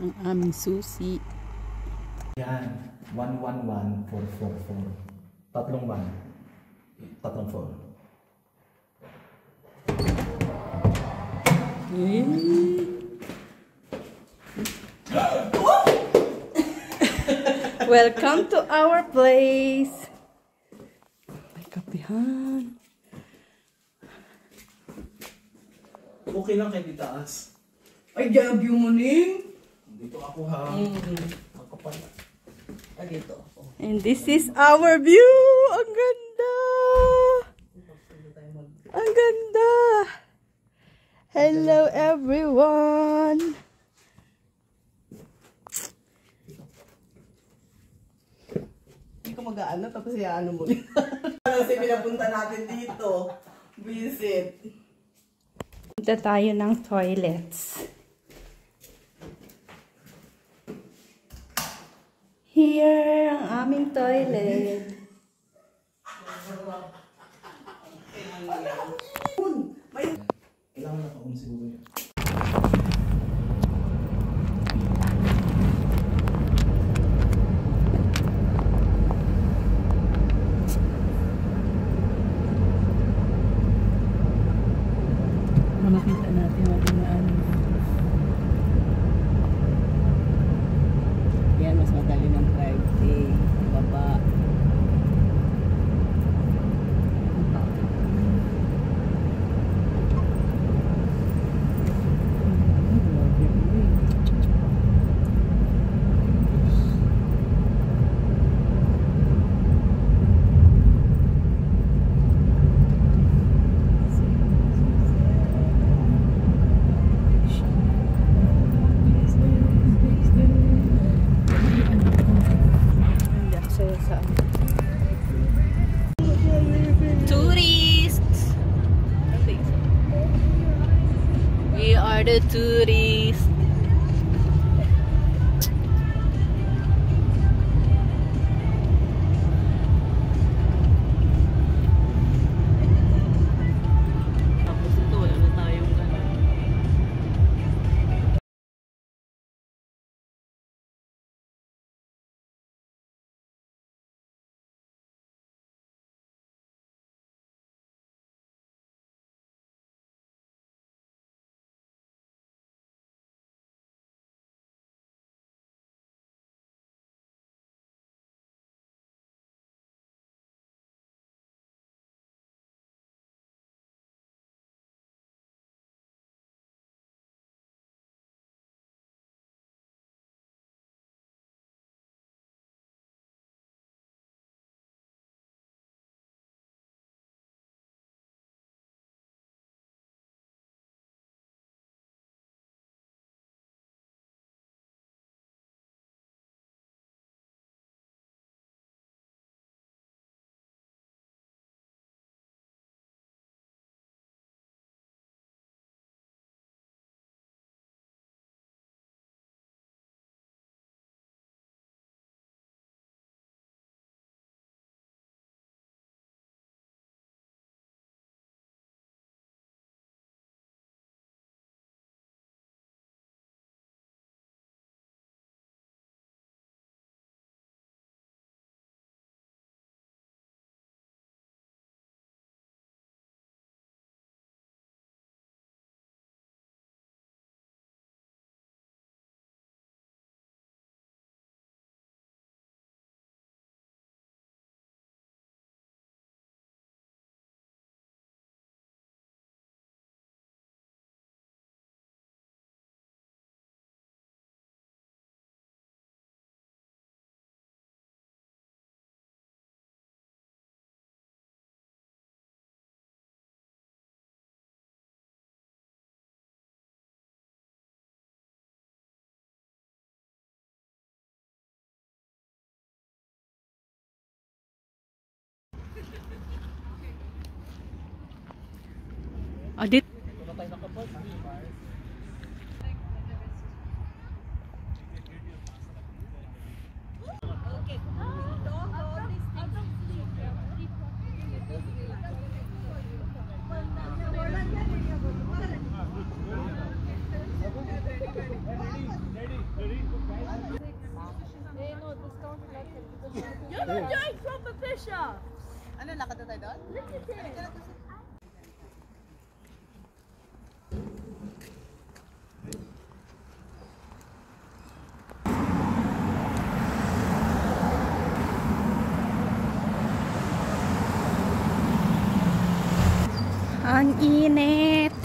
ang aming susi. Yan. 111444. Tatlong 1. Tatlong 4. Eh. Welcome to our place. May kapihan. Okay lang kay ditaas. Ay, grabe yung muning. Dito ako ha. Ang kapal. Ah, dito. Oh. And this is our view. Ang ganda. Ang ganda. Hello everyone. Hindi ko mag-aano, tapos ano mo. Kasi pinapunta natin dito. Visit. Punta tayo ng toilets. Here ang aming toilet. Kailangan nakaun siguro yan. Makikita natin natin na ano. temperatura Adit. You're not doing proper pressure! Ano, lakad na tayo doon? Look at it! Ang init.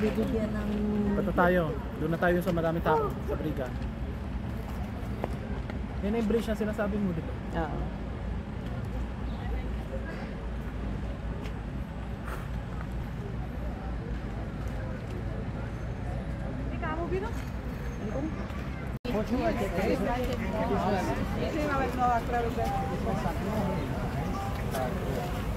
bibigyan ng... Bata tayo. Doon na tayo sa maraming tao. Oh. Sa Briga. Yan ang bridge na sinasabi mo, di ba? Oo. Uh -huh. Sí, sí, va a haber nuevas, claro.